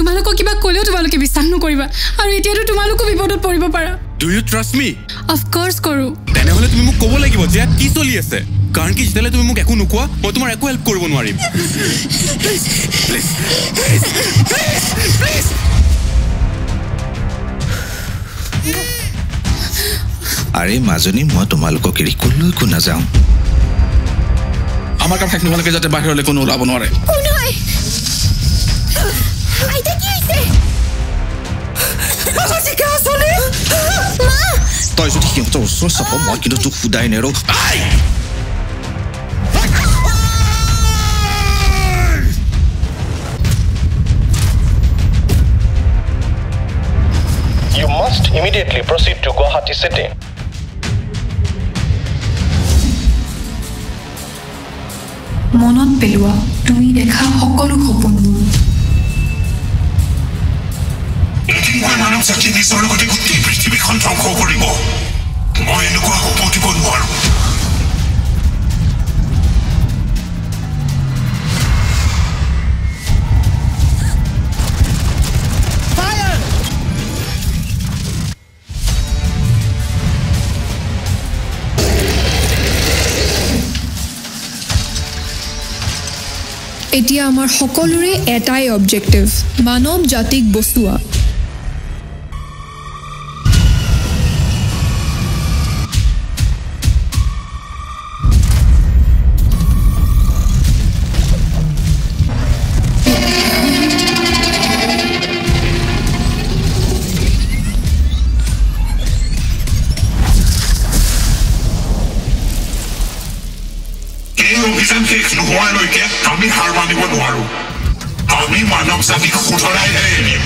তোমালোকক কিবা ক'লেও তোমালোকে বিশ্বাস নকৰিবা। আৰু এতিয়াতো তোমালোকো বিপদত পৰিব পাৰা। Do you trust me of course কৰোঁ। তেনেহ'লে তুমি মোক ক'ব লাগিব যে ইয়াত কি চলি আছে। কাৰণ কি যেতিয়ালৈ তুমি মোক একো নোকোৱা মই তোমাৰ একো হেল্প কৰিব নোৱাৰিম। আৰে মাজনী মই তোমালোকক এৰি কলৈকো নাযাওঁ। আমাৰ কাম শেষ নোহোৱালৈকে যাতে বাহিৰলৈ কোনো ওলাব নোৱাৰে। তই যদি সিহঁতৰ ওচৰ চাব মই কিন্তু তোক সোধাই নেৰো You must immediately proceed to Guwahati City. মনত পেলোৱা তুমি দেখা সকলো সপোনবোৰ এতিয়া আমাৰ সকলোৰে এটাই অবজেক্টিভ মানৱ জাতিক বচোৱা। শেষ নোহোৱালৈকে আমি হাৰ মানিব নোৱাৰো আমি মানৱ জাতিক শুধৰাই এৰিম